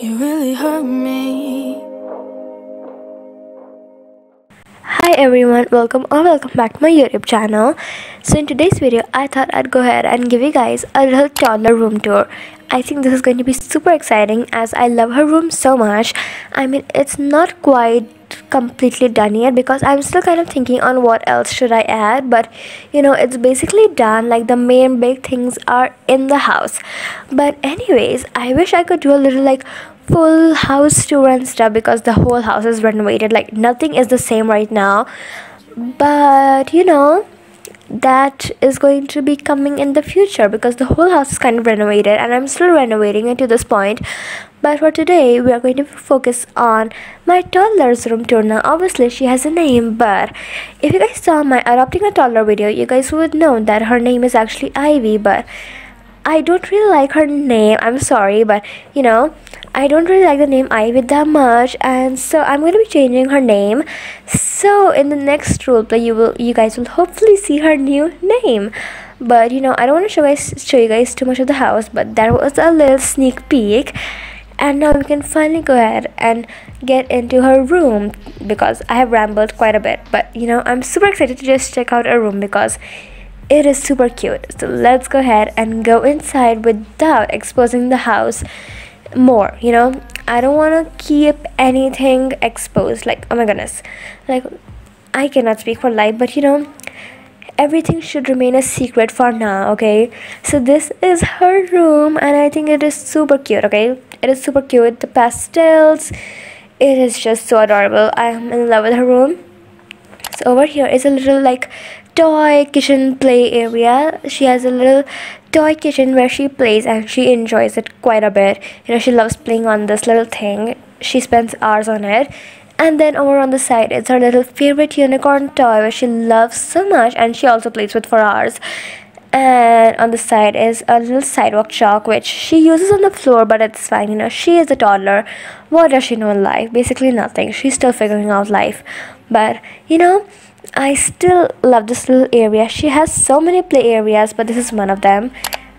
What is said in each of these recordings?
You really hurt me. Hi everyone, welcome or welcome back to my YouTube channel. So in today's video, I thought I'd go ahead and give you guys a little toddler room tour. I think this is going to be super exciting as I love her room so much. I mean, it's not quite completely done yet because I'm still kind of thinking on what else should I add but you know it's basically done like the main big things are in the house but anyways I wish I could do a little like full house tour and stuff because the whole house is renovated like nothing is the same right now but you know that is going to be coming in the future because the whole house is kind of renovated and I'm still renovating it to this point. But for today we are going to focus on my toddler's room tour now obviously she has a name but if you guys saw my adopting a toddler video you guys would know that her name is actually Ivy but I don't really like her name. I'm sorry but you know I don't really like the name Ivy that much and so I'm going to be changing her name. So in the next roleplay you will you guys will hopefully see her new name. But you know I don't want to show guys show you guys too much of the house but that was a little sneak peek. And now we can finally go ahead and get into her room because I have rambled quite a bit. But you know I'm super excited to just check out her room because it is super cute. So let's go ahead and go inside without exposing the house more you know? I don't want to keep anything exposed like oh my goodness. Like i cannot speak for life but you know everything should remain a secret for now okay? So this is her room and i think it is super cute okay? It is super cute the pastels it is just so adorable. I am in love with her room. So over here is a little like toy kitchen play area. She has a little toy kitchen where she plays and she enjoys it quite a bit. You know she loves playing on this little thing. She spends hours on it. And then over on the side it's her little favorite unicorn toy which she loves so much and she also plays with for hours. And on the side is a little sidewalk chalk which she uses on the floor but it's fine. You know she is a toddler. What does she know in life? Basically nothing. She's still figuring out life. But you know I still love this little area. She has so many play areas, but this is one of them.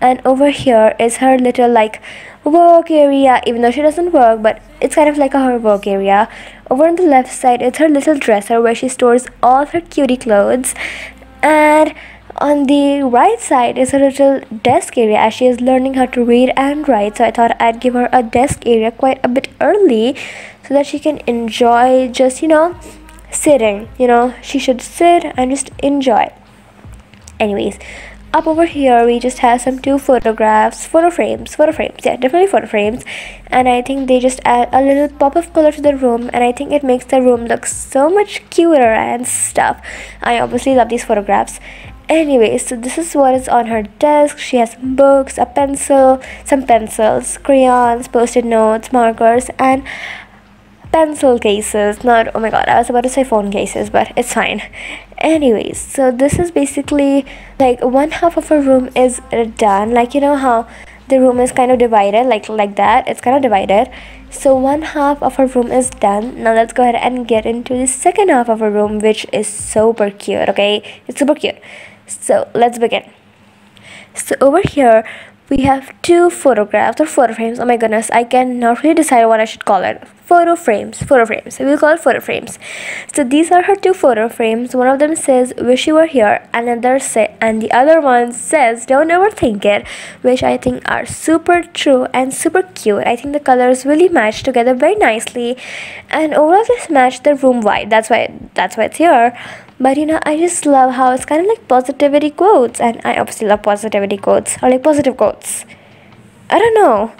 And over here is her little like work area, even though she doesn't work, but it's kind of like a her work area. Over on the left side is her little dresser where she stores all her cutie clothes. And on the right side is her little desk area as she is learning how to read and write. So I thought I'd give her a desk area quite a bit early so that she can enjoy just, you know, sitting you know? She should sit and just enjoy. Anyways up over here we just have some two photographs photo frames photo frames. Yeah definitely photo frames. And i think they just add a little pop of color to the room and i think it makes the room look so much cuter and stuff. I obviously love these photographs. Anyways so this is what is on her desk. She has some books a pencil some pencils crayons post-it notes markers and pencil cases not oh my god i was about to say phone cases but it's fine. Anyways so this is basically like one half of a room is done. Like you know how the room is kind of divided like like that? It's kind of divided. So one half of our room is done. Now let's go ahead and get into the second half of our room which is super cute okay? It's super cute. So let's begin. So over here we have two photographs or photo frames. Oh my goodness i cannot really decide what i should call it. Photo frames photo frames. We'll call it photo frames. So these are her two photo frames. One of them says wish you were here. Another say and the other one says don't overthink it which i think are super true and super cute. I think the colors really match together very nicely. And overall this match the room vibe that's why that's why it's here but you know i just love how it's kind of like positivity quotes and i obviously love positivity quotes or like positive quotes. I don't know.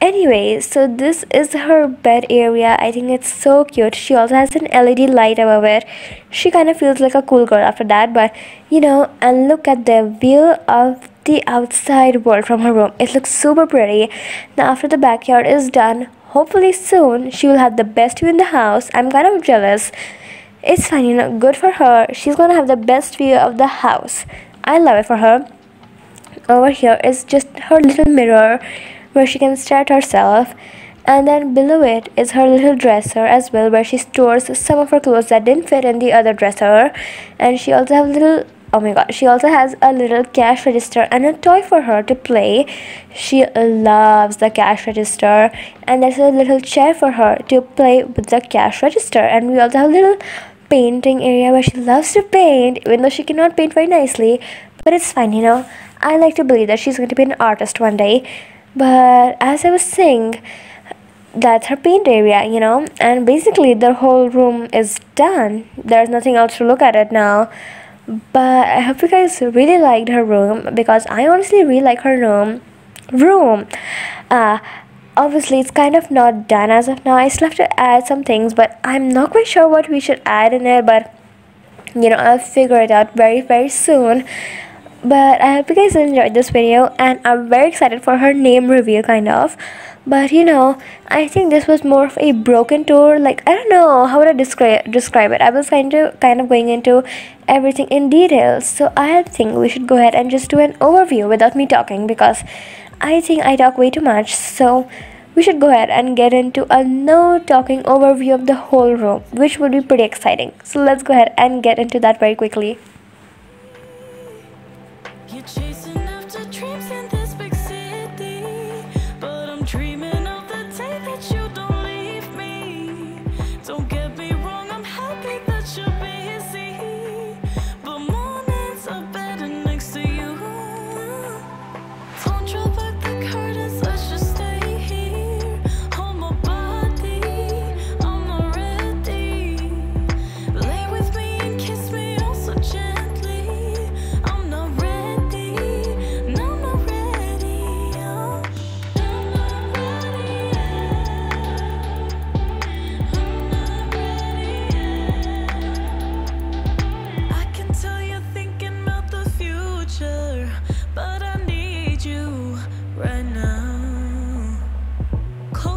Anyway so this is her bed area. I think it's so cute. She also has an led light above it. She kind of feels like a cool girl after that but you know and look at the view of the outside world from her room. It looks super pretty. Now after the backyard is done hopefully soon she will have the best view in the house. I'm kind of jealous it's fine you know good for her. She's gonna have the best view of the house. I love it for her. Over here is just her little mirror where she can stare at herself. And then below it is her little dresser as well where she stores some of her clothes that didn't fit in the other dresser. And she also have a little oh my god she also has a little cash register and a toy for her to play. She loves the cash register. And there's a little chair for her to play with the cash register. And we also have a little painting area where she loves to paint even though she cannot paint very nicely but it's fine you know i like to believe that she's going to be an artist one day but as i was saying that's her paint area you know and basically the whole room is done there's nothing else to look at it now but I hope you guys really liked her room because I honestly really like her room. Room. Uh, obviously it's kind of not done as of now. I still have to add some things, but I'm not quite sure what we should add in it. But you know, I'll figure it out very very soon. But I hope you guys enjoyed this video, and I'm very excited for her name reveal, kind of but you know i think this was more of a broken tour like i don't know how would i describe describe it i was kind of kind of going into everything in details so i think we should go ahead and just do an overview without me talking because i think i talk way too much so we should go ahead and get into a no talking overview of the whole room which would be pretty exciting. So let's go ahead and get into that very quickly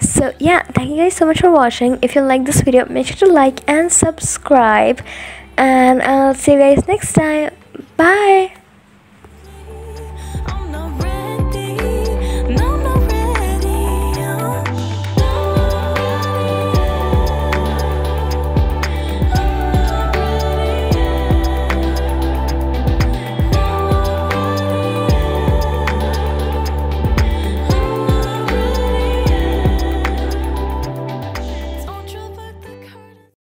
so yeah thank you guys so much for watching. If you like this video make sure to like and subscribe. And i'll see you guys next time. Bye